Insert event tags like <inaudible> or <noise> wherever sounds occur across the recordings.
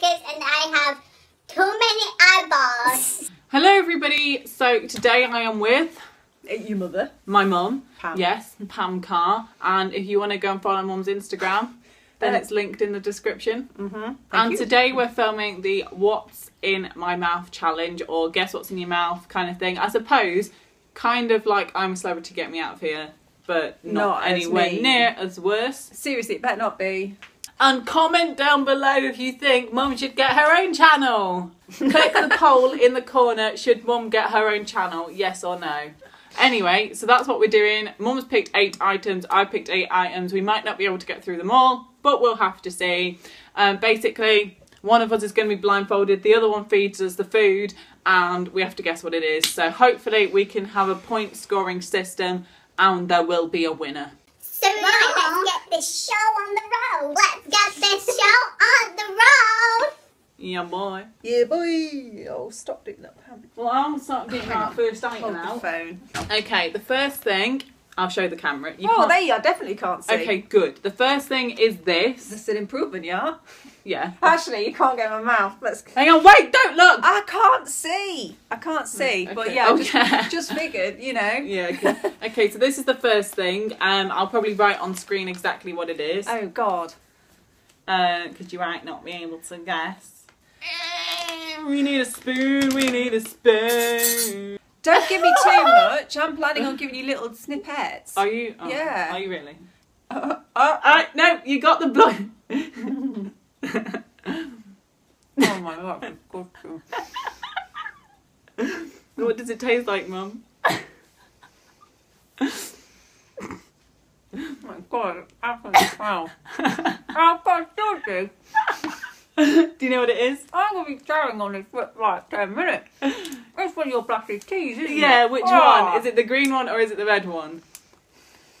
because and I have too many eyeballs. <laughs> Hello, everybody. So today I am with Your mother. my mum. Pam. Yes, Pam Carr. And if you want to go and follow mum's Instagram, then Uh, it's linked in the description. Mm-hmm. and today we're filming the What's in My Mouth challenge, or Guess What's in Your Mouth kind of thing. I suppose, kind of like I'm a celebrity, get me out of here, but not, Not anywhere me. near as worse. Seriously, it better not be. And comment down below if you think Mum should get her own channel. Click the poll in the corner. Should Mum get her own channel? Yes or no? Anyway, so that's what we're doing. Mum's picked eight items. I picked eight items. We might not be able to get through them all, but we'll have to see. Um, basically, one of us is going to be blindfolded. The other one feeds us the food, and we have to guess what it is. So hopefully, we can have a point scoring system, and there will be a winner. So right, let's get this show on the road. Let's get this show on the road. Yeah, boy. Yeah, boy. Oh, stop doing that, Pam. Well, I'm starting getting our first item Hold the now. phone. Okay, the first thing I'll show the camera. You oh, can't- there you are. Definitely can't see. Okay, good. The first thing is this. That's an improvement, yeah. Yeah. Actually, you can't get my mouth. Let's. Hang on, wait, don't look. I can't see. I can't see. But Okay. yeah, Oh, just, yeah. just figured, you know. <laughs> Yeah. Okay. okay, so this is the first thing. Um, I'll probably write on screen exactly what it is. Oh God. because you might not be able to guess. We need a spoon. We need a spoon. Don't give me too much. I'm planning on giving you little snippets. Are you? Oh, Yeah. Are you really? Uh, uh, Uh, no, you got the blood. <laughs> oh my God. that's disgusting. what does it taste like, Mum? Oh my God. Foul. I've got saucy. <laughs> Do you know what it is? I'm gonna be chowing on this for like ten minutes. <laughs> It's one of your bloody teas, isn't it? Yeah, which Ah. one? Is it the green one or is it the red one?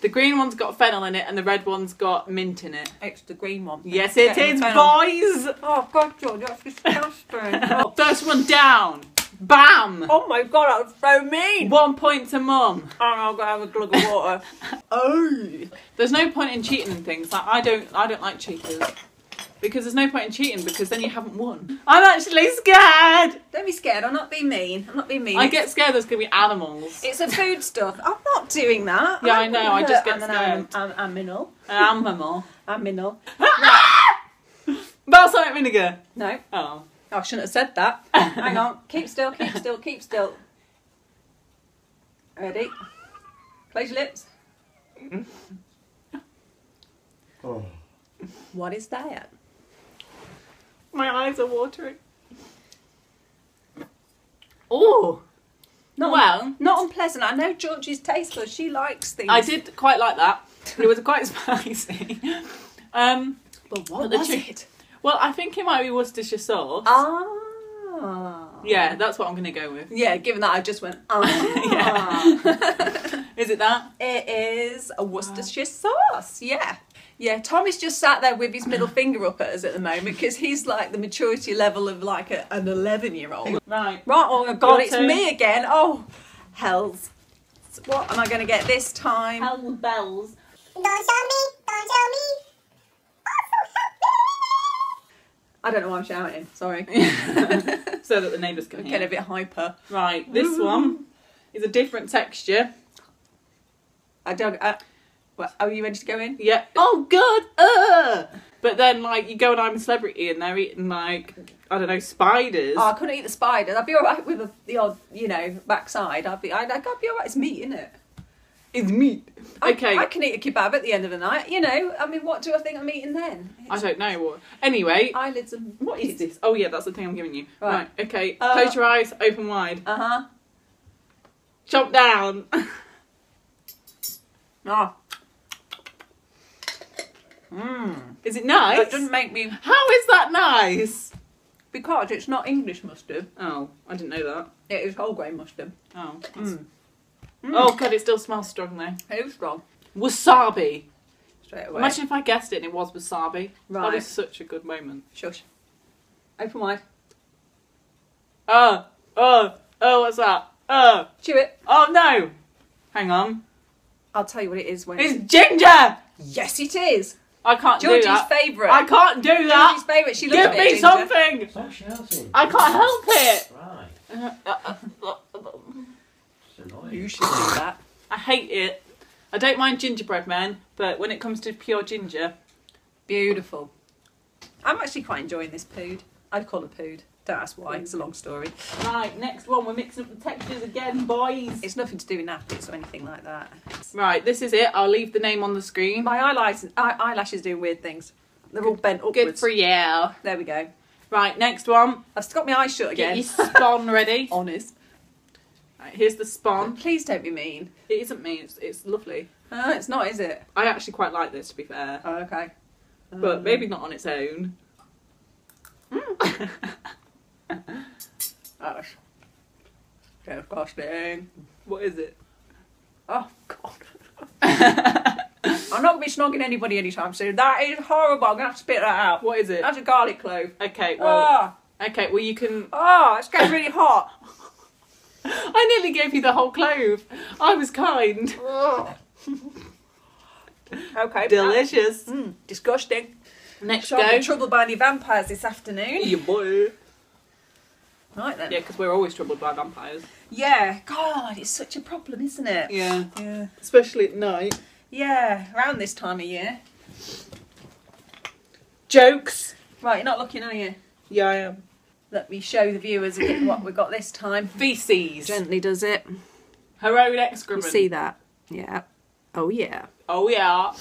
The green one's got fennel in it and the red one's got mint in it. It's the green one. Yes, it is, boys! Oh God, George, that's disgusting. <laughs> oh. First one down. Bam! oh my God, that was so mean. One point to mum. Oh, I'll go have a glug of water. Oh. There's no point in cheating and things. Like I don't I don't like cheaters. Because there's no point in cheating because then you haven't won. I'm actually scared! Don't be scared. I'm not being mean. I'm not being mean. I get scared there's gonna be animals. It's a food stuff. I'm not doing that. Yeah, I I'm know, I just hurt get an scared. anim- an aminal. An animal. Aminal. Balsamic vinegar. No. Oh. oh. I shouldn't have said that. Hang on. Keep still, keep <laughs> still, keep still. Ready? Close your lips. Oh. What is that? My eyes are watering. Oh, Not well, not unpleasant. I know Georgie's taste buds. She likes things. I did quite like that. It was quite <laughs> spicy. Um, But But what the was it? well, I think it might be Worcestershire sauce. Ah. Yeah, that's what I'm going to go with. Yeah, given that I just went, ah. <laughs> <laughs> Is it that? It is a Worcestershire sauce, yeah. Yeah, Tommy's just sat there with his middle finger up at us at the moment because he's like the maturity level of like a, an 11 year old. Right. Right, oh my god, Your it's turn. me again. Oh, hells. What am I going to get this time? Hell bells. Don't show me. Don't show me. I'm so happy. I don't know why I'm shouting, sorry. <laughs> so that the neighbours can I'm hear. getting a bit hyper. Right, this one is a different texture. I don't. Uh, well, are you ready to go in? Yeah. Oh, good. Uh. But then, like, you go and I'm a celebrity and they're eating, like, I don't know, spiders. Oh, I couldn't eat the spider. I'd be alright with the, the odd, you know, backside. I'd be, I'd, I'd be alright. It's meat, isn't it? It's meat. I- Okay. I, can eat a kebab at the end of the night. You know, I mean, what do I think I'm eating then? I don't know what. Anyway, Eyelids and what is this? Oh, yeah, that's the thing I'm giving you. Right. Right. okay. Uh, Close your eyes, open wide. Uh huh. Chop down. Oh. <laughs> Mmm. is it nice? That doesn't make me How is that nice? because it's not English mustard. Oh, I didn't know that. It is whole grain mustard. Oh. Mm. Oh, God, it still smells strong though. It is strong. Wasabi. Straight away. Imagine if I guessed it and it was wasabi. That Right. is such a good moment. Shush. Open wide. Oh, oh, oh, what's that? Oh, Chew it. oh no. Hang on. I'll tell you what it is when It's ginger! Yes, it is. I can't Georgie's do that. favourite. I can't do that. Georgie's favourite. She loves Give it, me Ginger. something. Stop shouting. I can't help it. Right. It's annoying. You should do that. I hate it. I don't mind gingerbread men, but when it comes to pure ginger, Beautiful. I'm actually quite enjoying this pood. I'd call it pood. Don't ask why. It's a long story. right. Next one, we're mixing up the textures again, boys. It's nothing to do with nappies or anything like that. Right, this is it. I'll leave the name on the screen. My eyelashes, eyelashes do weird things. They're all bent upwards. Good for you. There we go. Right, next one. I've got my eyes shut again. Get again. your spawn <laughs> ready. Honest. Right, here's the spawn. Please don't be mean. It isn't mean, It's, it's lovely. Uh, it's not, is it? I actually quite like this, to be fair, Oh, okay. but Um, maybe not on its own. <laughs> <laughs> Disgusting. what is it? Oh God. <laughs> I'm not gonna be snogging anybody anytime soon. That is horrible. I'm gonna have to spit that out. What is it? That's a garlic clove. Okay, well, Oh, okay, well you can. oh, it's getting really hot. <laughs> I nearly gave you the whole clove. I was kind. <laughs> Okay. Delicious. Mm, disgusting. Next So I'll go. be troubled by the vampires this afternoon. Yeah, boy. Right then. Yeah, because we're always troubled by vampires. Yeah. God, it's such a problem, isn't it? Yeah, Yeah. especially at night. Yeah. Around this time of year. Jokes. Right, you're not looking, are you? Yeah, I am. Let me show the viewers a bit what we got this time. Feces. Gently does it. Her own You excrement. see that? Yeah. Oh yeah. Oh yeah.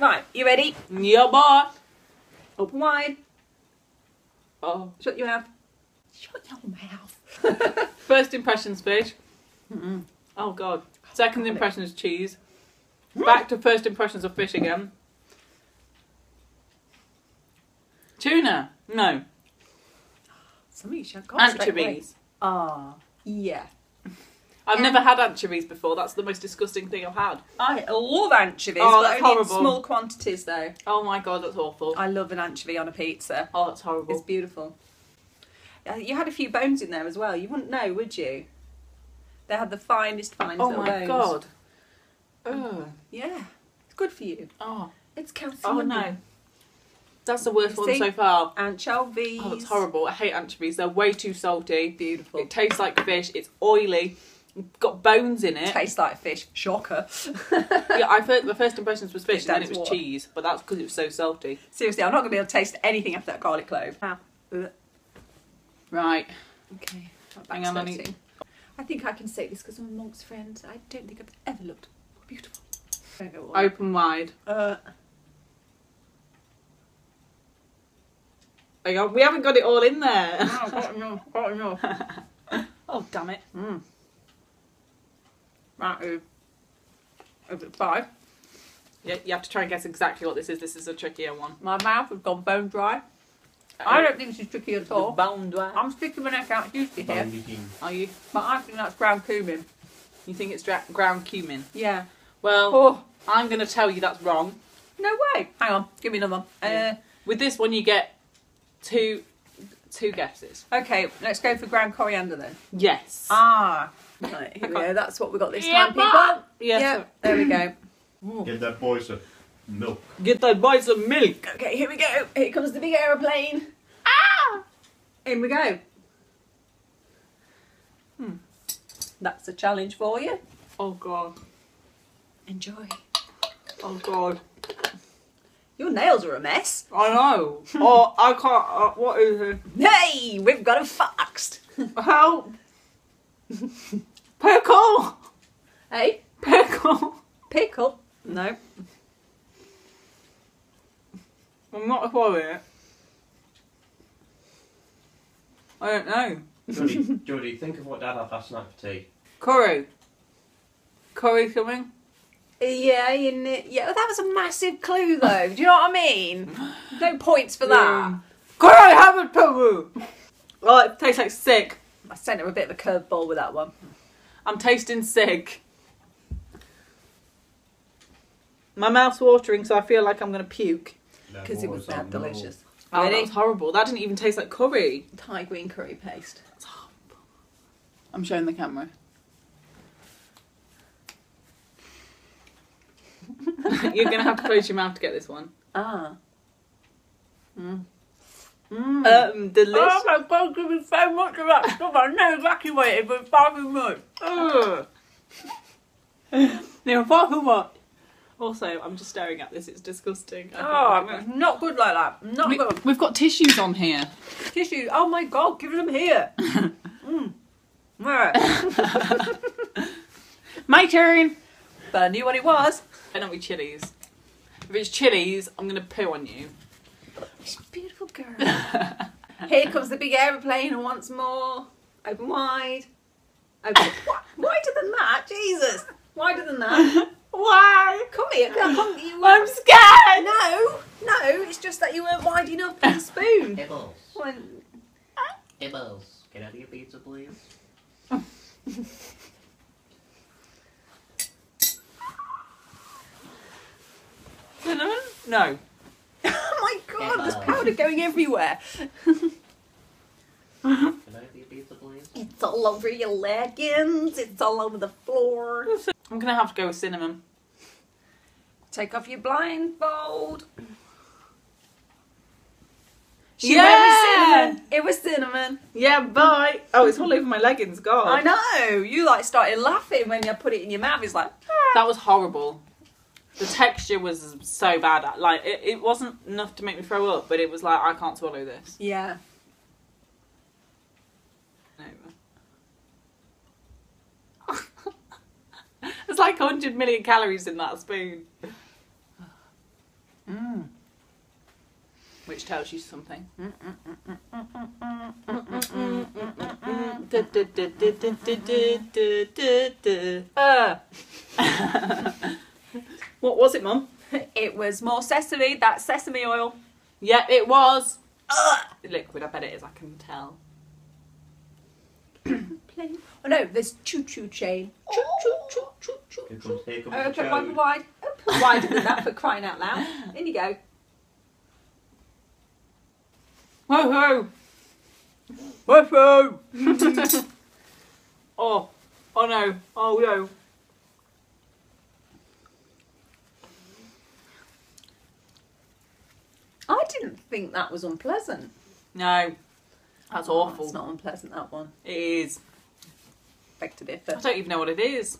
Right, you ready? Yeah, boy. Open wide. Oh. Shut your mouth. Shut your mouth. <laughs> <laughs> First impressions, fish. Mm-mm. Oh god. Second impressions, cheese. Back to first impressions of fish again. Tuna. No. Something you should have got straight away. Anchovies. Ah, yeah. I've never had anchovies before. That's the most disgusting thing I've had. I love anchovies, Oh, but that's only in horrible. small quantities though. Oh my god, that's awful. I love an anchovy on a pizza. Oh, that's horrible. It's beautiful. Uh, You had a few bones in there as well. You wouldn't know, would you? They had the finest, finest Oh little my god. Ugh. Yeah, it's good for you. Oh. It's calcium. Oh no. That's the worst You one see? so far. Anchovies. Oh, it's horrible. I hate anchovies. They're way too salty. Beautiful. It tastes like fish. It's oily. Got bones in it. Tastes like fish. Shocker. <laughs> yeah, I thought the first impressions was fish, It and then it was what? cheese. But that's because it was so salty. Seriously, I'm not going to be able to taste anything after that garlic clove. Ugh. Right. Okay. Hang on, I need- I think I can say this because I'm amongst friends. I don't think I've ever looked more beautiful. Go. Open wide. Uh, Hang on. We haven't got it all in there. oh, got enough, got enough. <laughs> oh damn it. Mm. Right, uh, is it five? Yeah, you have to try and guess exactly what this is. This is a trickier one. My mouth has gone bone dry. I don't think she's tricky at all. Bound. I'm sticking my neck out juicy here, Bondy king. Are you? but I think that's ground cumin. You think it's ground cumin? Yeah. Well, Oh, I'm going to tell you that's wrong. no way. Hang on, give me another one. Yeah. With this one, you get two two guesses. Uh, okay, let's go for ground coriander then. Yes. Ah. Right, here we <laughs> go. That's what we got this Yeah, time, people. Yes. Yeah, there we go. <clears throat> Give that boy some milk. Get that bite some milk. Okay, here we go. Here comes the big aeroplane. Ah! In we go. Hmm. That's a challenge for you. Oh god. Enjoy. Oh god. Your nails are a mess. I know. <laughs> oh, I can't. Uh, what is it? Hey, we've got a foxed. Help! <laughs> Pickle! Hey, Pickle! pickle. No. I'm not following it. I don't know. Jodie, Jodie, think of what Dad had last night for tea. Curry. Curry something? Yeah, you kn- yeah. Well, that was a massive clue, though. Do you know what I mean? <laughs> No points for that. Curry habit poo Oh, it tastes like sick. I sent her a bit of a curveball with that one. I'm tasting sick. My mouth's watering, so I feel like I'm gonna puke. Because it was that delicious. Oh, Ready? that was horrible. That didn't even taste like curry. Thai green curry paste. I'm showing the camera. <laughs> You're gonna have to close your mouth to get this one. Ah. Mm. Mm. Um, delicious. oh my god, give me so much of that stuff. I know exactly what it is, but far too much. Ugh. no, apart from what? Also, I'm just staring at this. It's disgusting. I Oh, can't- it's not good like that. Not we, good. we've got tissues on here. Tissue. Oh my god, give them here. <laughs> mm. Right. <laughs> My turn. but I knew what it was. I don't be chilies. If it's chilies, I'm gonna poo on you. Beautiful girl. <laughs> Here comes the big aeroplane once more. Open wide. Open. What? Wider than that? Jesus. Wider than that. Why? Come here. Come, come. You <laughs> I'm scared. No, no. It's just that you weren't wide enough for the spoon. <laughs> Hibbles. When- Hibbles. Can I have your pizza, please? Cinnamon? No. <laughs> Oh my god, there's powder going everywhere. Can I have your pizza, please? It's all over your leggings. It's all over the floor. I'm gonna have to go with cinnamon. Take off your blindfold. She Yeah! cinnamon. It was cinnamon. Yeah, bye. Oh, it's all over my leggings. God. I know. You like started laughing when you put it in your mouth. It's like, ah. That was horrible. The texture was so bad. Like it, it wasn't enough to make me throw up, but it was like I can't swallow this. yeah. No. There's <laughs> like 100 million calories in that spoon. Mm. Which tells you something. What was it, Mum? it was more sesame. That sesame oil. Yeah, it was. Ugh. Liquid, I bet it is, I can tell. <clears throat> Oh no, there's choo choo chain. Choo choo choo choo choo. Here choo. comes, here comes the Open wide, chode. wide. Open wider than that for crying out loud. In you go. Whoa, whoa. Woohoo! <laughs> Oh, oh no, oh no. I didn't think that was unpleasant. No, that's Oh, awful. It's not unpleasant, that one. It is. Beg to I don't even know what it is.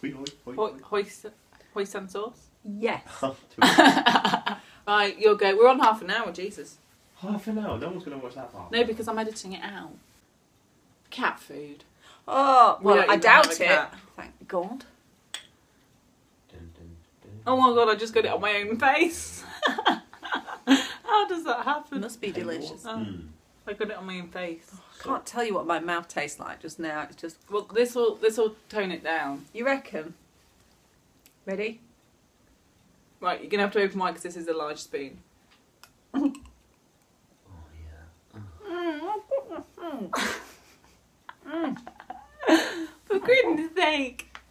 Hoi, hoi, hoi, Hoi- hoi. Hoisin hoisin sauce? Yes. <laughs> <laughs> right, you'll go. We're on half an hour, Jesus. Half an hour. No one's going to watch that far. No, because I'm editing it out. Cat food. Oh, We well, don't I even doubt have it. cat. Thank God. Dun, dun, dun. Oh my god, I just got it on my own face. <laughs> How does that It happen? must be delicious. Oh. Mm. I got it on my own face. Can't tell you what my mouth tastes like just now. It's just. Well, this will this will tone it down. You reckon? Ready? Right, you're gonna have to open wide because this is a large spoon. Oh, yeah. For goodness sake! <laughs>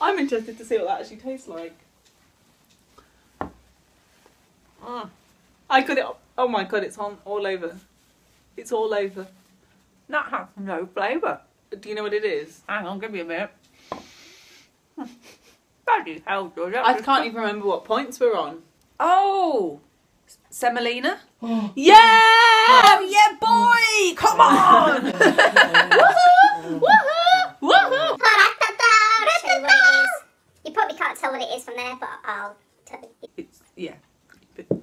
I'm interested to see what that actually tastes like. Mm. I got it. Oh my god, it's on all over. It's all over. That has no flavour. Do you know what it is? Hang on, give me a minute. <laughs> Bloody hell, George. I can't even remember what points we're on. Oh! Semolina? Oh. Yeah! Oh, yeah, boy! Come on! <laughs> Woohoo! Woohoo! Woohoo! You what it is. You probably can't tell what it is from there, but I'll tell you. it's, yeah.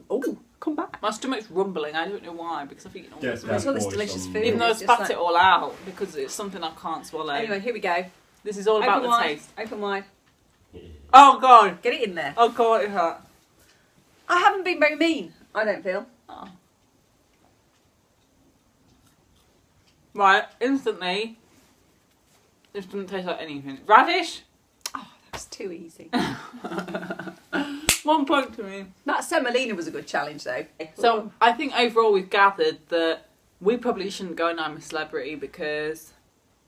Oh, come back. My stomach's rumbling. I don't know why because I've eaten all Yes, this. All this delicious food. Even though I It's spat like- it all out because it's something I can't swallow. Anyway, here we go. This is all about the wide. taste. Open wide. Oh god! Get it in there. Oh god, it hurt. I haven't been very mean. I don't feel. Oh. Right, instantly. This doesn't taste like anything. Radish? Oh, that's too easy. <laughs> <laughs> One point to me. that semolina was a good challenge, though. So I think overall we've gathered that we probably shouldn't go and I'm a celebrity because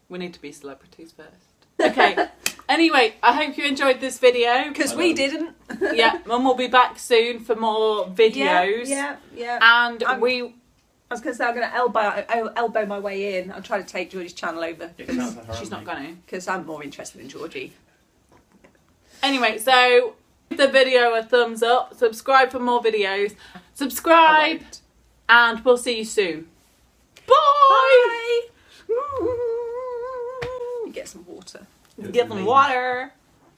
we need to be celebrities first. <laughs> Okay. Anyway, I hope you enjoyed this video. because we didn't. <laughs> yeah, Mum will be back soon for more videos. Yeah, yeah. yeah. And I'm- we I was going to say I'm going to elbow elbow my way in. I'm trying to take Georgie's channel over It's not for her, she's not going to. because I'm more interested in Georgie. Anyway, so give the video a thumbs up, subscribe for more videos, subscribe, and we'll see you soon. Bye! You <laughs> get some water. Get some water.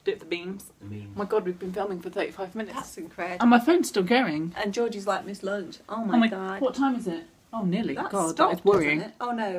Dip the beams. I mean, Oh my god, we've been filming for 35 minutes. That's incredible. and my phone's still going. And Georgie's like Miss Lunch. Oh my, oh my god. What time is it? Oh, nearly. That god, stopped, that is worrying. doesn't it? Oh no.